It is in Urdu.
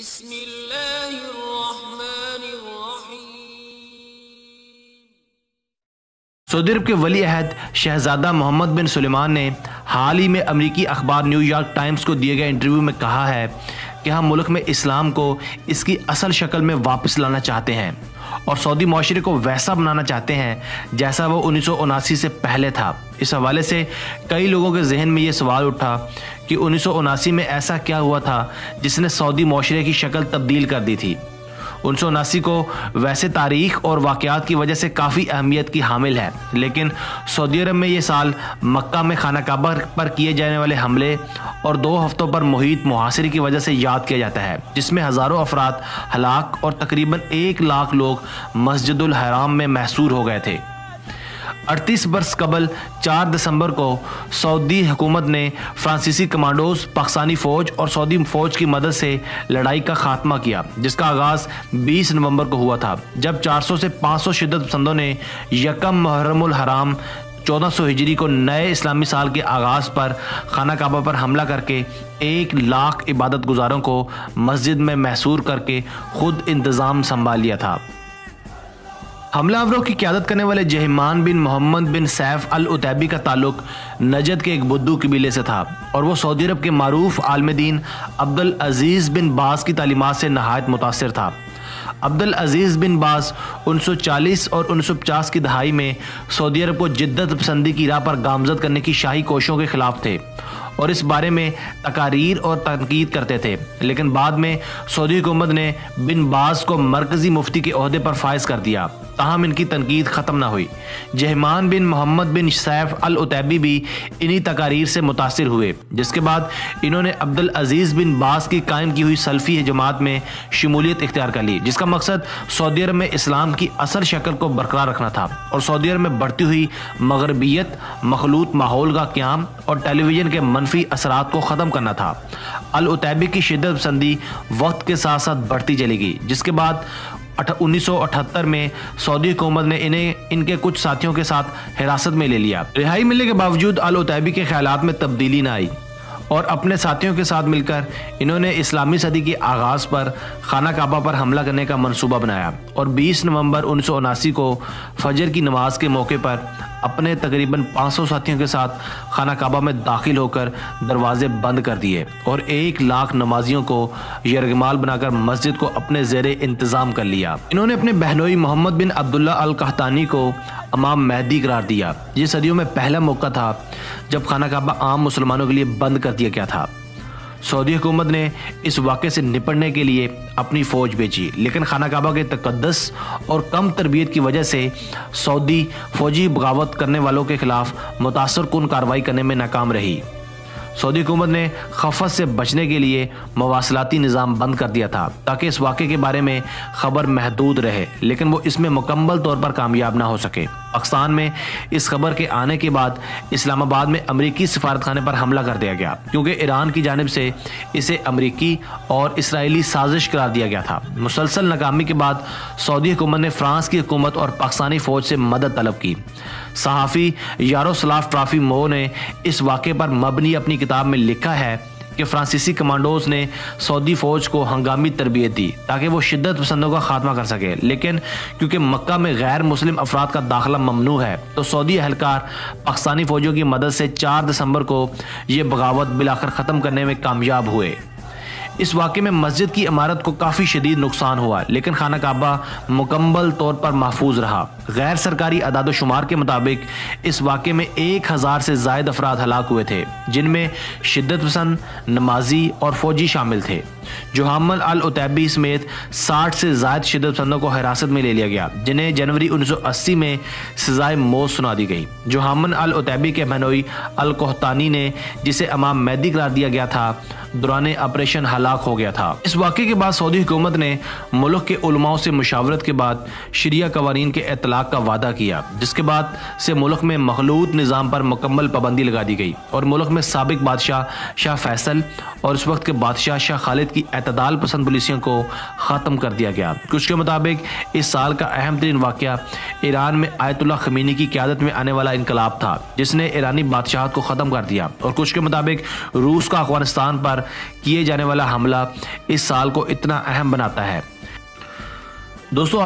بسم اللہ الرحمن الرحیم سعودی عرب کے ولی عہد شہزادہ محمد بن سلیمان نے حال ہی میں امریکی اخبار نیو یارک ٹائمز کو دیے گئے انٹرویو میں کہا ہے کہ ہم ملک میں اسلام کو اس کی اصل شکل میں واپس لانا چاہتے ہیں۔ اور سعودی معاشرے کو ویسا بنانا چاہتے ہیں جیسا وہ انیس سو اناسی سے پہلے تھا۔ اس حوالے سے کئی لوگوں کے ذہن میں یہ سوال اٹھا کہ انیس سو اناسی میں ایسا کیا ہوا تھا جس نے سعودی معاشرے کی شکل تبدیل کر دی تھی۔ انیس سو اناسی کو ویسے تاریخ اور واقعات کی وجہ سے کافی اہمیت کی حامل ہے۔ لیکن سعودی عرب میں یہ سال مکہ میں خانہ کعبہ پر کیے جانے والے حملے اور دو ہفتوں پر محیط محاصرے کی وجہ سے یاد کیا جاتا ہے، جس میں ہزاروں افراد ہلاک اور تقریباً ایک لاکھ لوگ مسجد الحرام میں محصور ہو گئے تھے۔ اڑتیس برس قبل چار دسمبر کو سعودی حکومت نے فرانسیسی کمانڈوز پاکستانی فوج اور سعودی فوج کی مدد سے لڑائی کا خاتمہ کیا، جس کا آغاز بیس نومبر کو ہوا تھا، جب چار سو سے پانچ سو شدت پسندوں نے یکم محرم الحرام چودہ سو ہجری کو نئے اسلامی سال کے آغاز پر خانہ کعبہ پر حملہ کر کے ایک لاکھ عبادت گزاروں کو مسجد میں محصور کر کے خود انتظام سنبھال لیا تھا۔ حملہ آوروں کی قیادت کرنے والے جہمان بن محمد بن سیف العتیبی کا تعلق نجد کے ایک بدو قبیلے سے تھا اور وہ سعودی عرب کے معروف عالم دین عبدالعزیز بن باز کی تعلیمات سے نہایت متاثر تھا۔ عبدالعزیز بن باز انیس سو چالیس اور انیس سو پچاس کی دہائی میں سعودی عرب کو جدت پسندی کی راہ پر گامزد کرنے کی شاہی کوششوں کے خلاف تھے اور اس بارے میں تقاریر اور تنقید کرتے تھے۔ لیکن بعد میں سعودی حکومت نے بن باز کو مرکزی مفتی کے عہدے پر فائز کر دیا۔ تاہم ان کی تنقید ختم نہ ہوئی۔ جہمان بن محمد بن سیف العتیبی بھی انہی تقاریر سے متاثر ہوئے، جس کے بعد انہوں نے عبدالعزیز بن باز کی قائم کی ہوئی سلفی جماعت میں شمولیت اختیار کر لی، جس کا مقصد سعودی عرب میں اسلام کی اصل شکل کو برقرار رکھنا تھا۔ اور سعودی عرب میں بڑھتی ہوئی مغربیت، مخلوط ماحول کا قیام اور ٹیلی ویژن کے منفی اثرات کو ختم کرنا تھا۔ العتیبی کی شدت پسندی وقت کے ساتھ ساتھ بڑھتی چلی گئی، جس کے بعد انیس سو اٹھتر میں سعودی حکومت نے انہیں ان کے کچھ ساتھیوں کے ساتھ حراست میں لے لیا۔ رہائی ملنے کے باوجود العتیبی کے خیالات میں تبدیلی نہ آئی۔ اور اپنے ساتھیوں کے ساتھ مل کر انہوں نے اسلامی صدی کی آغاز پر خانہ کعبہ پر حملہ کرنے کا منصوبہ بنایا اور بیس نومبر انیس سو اناسی کو فجر کی نماز کے موقع پر اپنے تقریباً پانچ سو ساتھیوں کے ساتھ خانہ کعبہ میں داخل ہو کر دروازے بند کر دیے اور ایک لاکھ نمازیوں کو یرغمال بنا کر مسجد کو اپنے زیر انتظام کر لیا۔ انہوں نے اپنے بہنوئی محمد بن عبداللہ القحطانی کو امام مہدی قرار دیا۔ یہ صدیوں میں پہلا موقع تھا جب خانہ کعبہ عام مسلمانوں کے لیے بند کر دیا گیا تھا۔ سعودی حکومت نے اس واقعے سے نپٹنے کے لیے اپنی فوج بھیجی، لیکن خانہ کعبہ کے تقدس اور کم تربیت کی وجہ سے سعودی فوجی بغاوت کرنے والوں کے خلاف متاثر کن کاروائی کرنے میں ناکام رہی۔ سعودی حکومت نے خفت سے بچنے کے لیے مواصلاتی نظام بند کر دیا تھا تاکہ اس واقعے کے بارے میں خبر محدود رہے، لیکن وہ اس میں مکمل طور پر کامیاب نہ ہو سکے۔ پاکستان میں اس خبر کے آنے کے بعد اسلام آباد میں امریکی سفارت خانے پر حملہ کر دیا گیا، کیونکہ ایران کی جانب سے اسے امریکی اور اسرائیلی سازش قرار دیا گیا تھا۔ مسلسل ناکامی کے بعد سعودی حکومت نے فرانس کی حکومت اور پاکستانی فوج سے مدد طلب کی۔ صحافی یارو سلاف ٹرافی مو نے اس واقعے پر مبنی اپنی کتاب میں لکھا ہے کہ فرانسیسی کمانڈوز نے سعودی فوج کو ہنگامی تربیت دی تاکہ وہ شدت پسندوں کا خاتمہ کر سکے۔ لیکن کیونکہ مکہ میں غیر مسلم افراد کا داخلہ ممنوع ہے، تو سعودی اہلکار پاکستانی فوجوں کی مدد سے چار دسمبر کو یہ بغاوت بلاخر ختم کرنے میں کامیاب ہوئے۔ اس واقعے میں مسجد کی عمارت کو کافی شدید نقصان ہوا، لیکن خانہ کعبہ مکمل طور پر محفوظ رہا۔ غیر سرکاری عداد و شمار کے مطابق اس واقعے میں ایک ہزار سے زائد افراد ہلاک ہوئے تھے، جن میں شدت پسند، نمازی اور فوجی شامل تھے۔ جو حامل العتیبی سمیت ساٹھ سے زائد شدت پسندوں کو حراست میں لے لیا گیا، جنہیں جنوری انیس سو اسی میں سزائے موت سنا دی گئی۔ جو حامل العتیبی کے بہنوئی القحطانی نے جسے امام میدی قرار دیا گیا تھا، دوران آپریشن ہلاک ہو گیا تھا۔ اس واقعے کے بعد سعودی حکومت نے ملک کے علماء سے مشاورت کے بعد شریعہ قوانین کے اطلاق کا وعدہ کیا، جس کے بعد سے ملک میں مخلوط نظام پر مکمل پابندی لگا دی گئی۔ اور ملک میں سابق بادشاہ شاہ فیصل اور اس وقت کے بادشاہ شاہ خالد کی کی اعتدال پسند پولیسیوں کو ختم کر دیا گیا۔ کچھ کے مطابق، اس سال کا اہم ترین واقعہ ایران میں آیت اللہ خمینی کی قیادت میں آنے والا انقلاب تھا، جس نے ایرانی بادشاہت کو ختم کر دیا۔ اور کچھ کے مطابق، روس کا افغانستان پر کیے جانے والا حملہ اس سال کو اتنا اہم بناتا ہے۔ دوستو